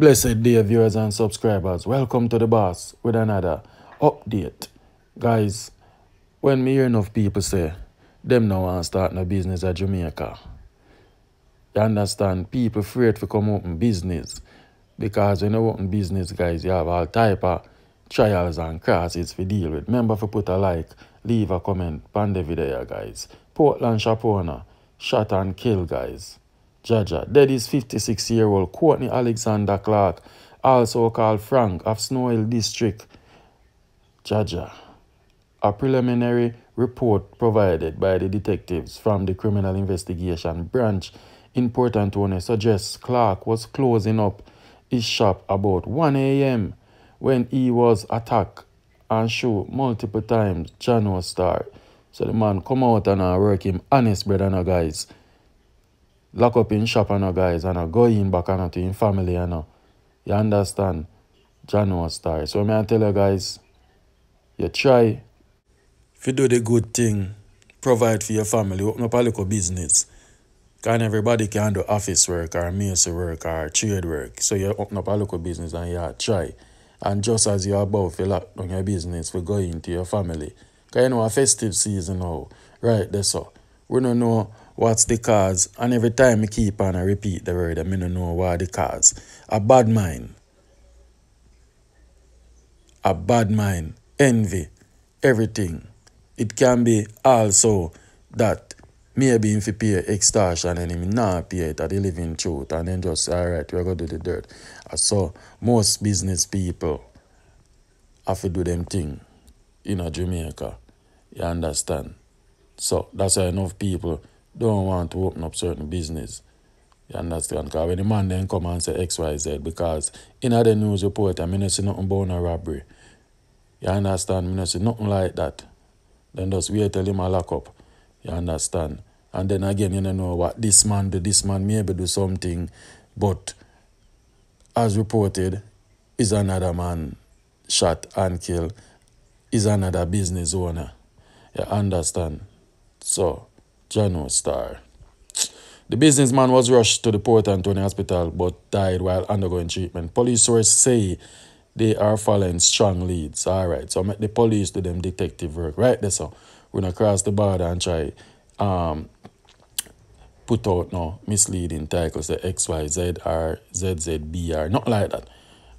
Blessed day, viewers and subscribers. Welcome to the boss with another update. Guys, when me hear enough people say them now want starting a business at Jamaica, you understand? People afraid to come open business because when you open business, guys, you have all type of trials and crosses to deal with. Remember to put a like, leave a comment on the video, guys. Portland Shapona, shot and kill, guys. Jaja. Dead is 56 year old Courtney Alexander Clark, also called Frank of Snow Hill District. Jaja. A preliminary report provided by the detectives from the Criminal Investigation Branch in Port Antonio suggests Clark was closing up his shop about 1 a.m. when he was attacked and shot multiple times Jano Star. So the man come out and uh, work him honest brother no guys lock up in shop and guys and I go in back and to in family and know. You understand? January star. So may I tell you guys, you try if you do the good thing, provide for your family, open up a little business. Can everybody can do office work or mason work or trade work. So you open up a little business and you try. And just as you're about to lock down your business, we go into your family. Because you know a festive season now. Right, that's all. We don't know what's the cause. And every time I keep on and repeat the word, I mean, I know what the cause. A bad mind. A bad mind. Envy. Everything. It can be also that maybe if you pay extortion and him not pay it at the living truth and then just say, alright, we're gonna do the dirt. Uh, so most business people have to do them thing in a Jamaica. You understand? So that's why enough people don't want to open up certain business. You understand? Because when the man then come and say XYZ, because in other news report, I mean, I see nothing about a robbery. You understand? I mean, I see nothing like that. Then just wait till him a lock up. You understand? And then again, you don't know what this man do. This man maybe do something, but as reported, is another man shot and killed. Is another business owner. You understand? So, Jano Star. The businessman was rushed to the Port Antonio Hospital but died while undergoing treatment. Police sources say they are following strong leads. All right, so make the police do them detective work. Right there, so we're gonna cross the border and try um put out no misleading titles the XYZ or ZZBR, not like that.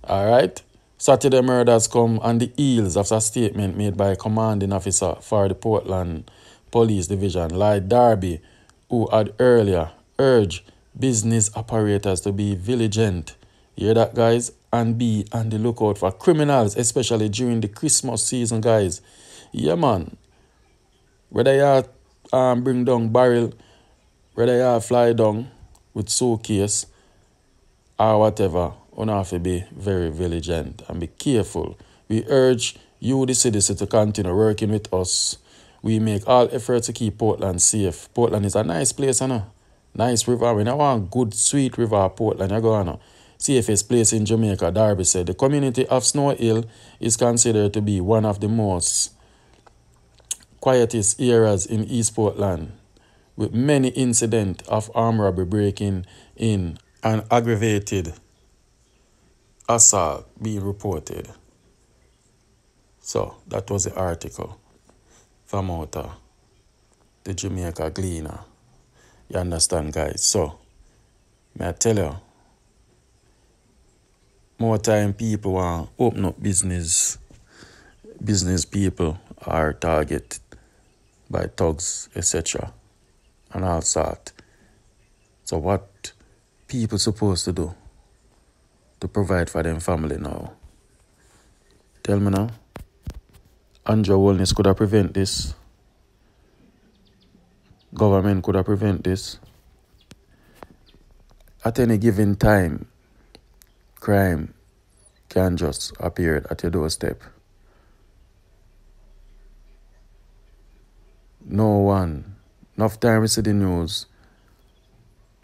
All right. Saturday murders come on the heels of a statement made by a commanding officer for the Portland Police Division, Lloyd Darby, who had earlier urged business operators to be vigilant. Hear that, guys? And be on the lookout for criminals, especially during the Christmas season, guys. Yeah, man. Whether you um, bring down barrel, whether you are fly down with suitcase or whatever, you have to be very vigilant and be careful. We urge you, the citizen, to continue working with us we make all effort to keep Portland safe. Portland is a nice place, you know. Nice river. When I want good, sweet river, Portland, you go, know. Safest place in Jamaica, Darby said. The community of Snow Hill is considered to be one of the most quietest areas in East Portland, with many incidents of armed robbery breaking in and aggravated assault being reported. So that was the article uh, the Jamaica Gleaner. You understand, guys? So, may I tell you, more time people want open up business, business people are targeted by thugs, etc. and all sort. So what people supposed to do to provide for them family now? Tell me now. Andrew Holness could have prevent this. Government could have prevent this. At any given time, crime can just appear at your doorstep. No one. Enough time we see the news.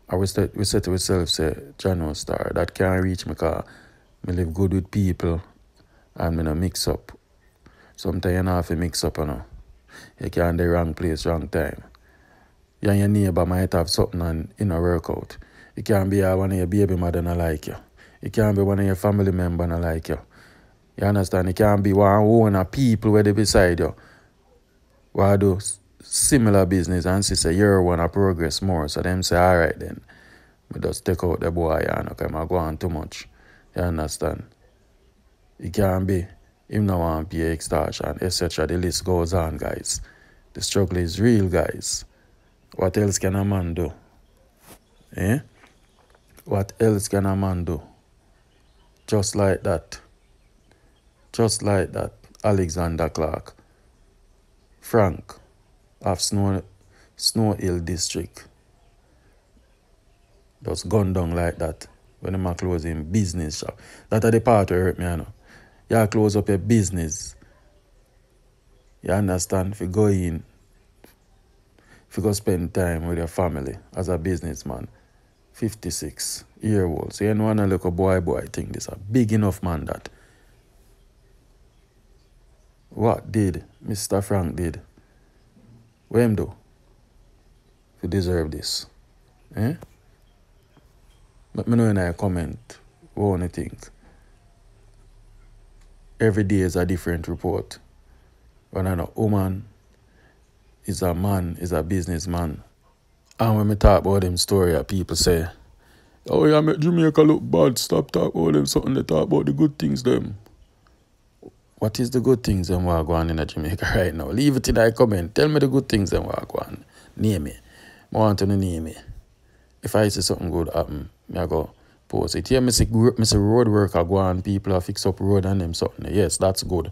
I we say, we say to ourselves, say, Jano Star, that can't reach me because I live good with people and no mix up Sometimes you have to mix up, you know. You can't the wrong place, wrong time. You and your neighbor might have something and in a workout. You can't be one of your baby mother not like you. It can't be one of your family member not like you. You understand? It can't be one owner people where they beside you. Why do similar business and say you wanna progress more. So them say, alright then. We just take out the boy and okay, I go on too much. You understand? It can't be him no want pay extortion, etc. The list goes on, guys. The struggle is real, guys. What else can a man do? Eh? What else can a man do? Just like that. Just like that. Alexander Clark. Frank of Snow, Snow Hill District. Just gone down like that. When them are closing business shop. That are the part where hurt me, you know. You close up your business. You understand? If you go in, if you go spend time with your family as a businessman, 56 year old. So you know one little boy boy I think this a big enough man that. What did Mr. Frank did? What him do? You deserve this. Eh? Let me know in a comment what you think. Every day is a different report. When I know a woman is a man, is a businessman. And when we talk about them story, uh, people say, Oh yeah, make Jamaica look bad. Stop talking about them something. They talk about the good things them. What is the good things them are going in Jamaica right now? Leave it in the comment. Tell me the good things them are going. Name it. I want to name it. If I see something good happen, I go post it. Yeah, me see, road work go on, people are fix up road and them something. Yes, that's good.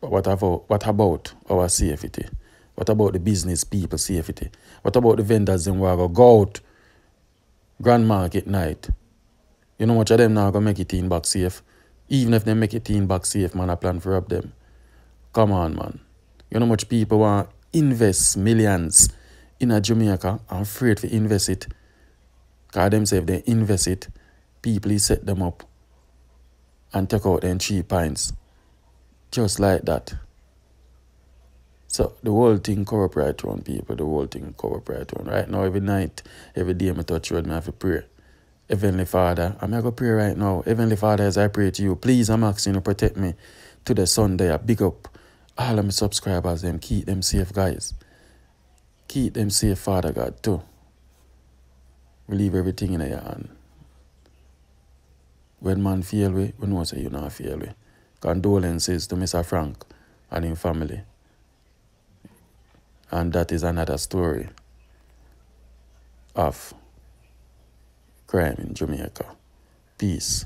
But what about, what about our safety? What about the business people safety? What about the vendors them who go out Grand Market night? You know much of them now gonna make it in back safe? Even if they make it in back safe, man, I plan for up them. Come on, man. You know much people want invest millions in a Jamaica. I'm afraid to invest it. Cause them say if they invest it, people set them up and take out them three pints. Just like that. So the whole thing cooperate on people, the whole thing cooperate on. Right now, every night, every day I touch road, I have to pray. Heavenly Father, I'm going to pray right now. Heavenly Father, as I pray to you, please, I'm asking you to protect me to the Sunday. I big up all of my subscribers, them keep them safe, guys. Keep them safe, Father God, too. We leave everything in your hand. When man feel we, we know say you not feel we. Condolences to Mr. Frank and his family. And that is another story of crime in Jamaica. Peace.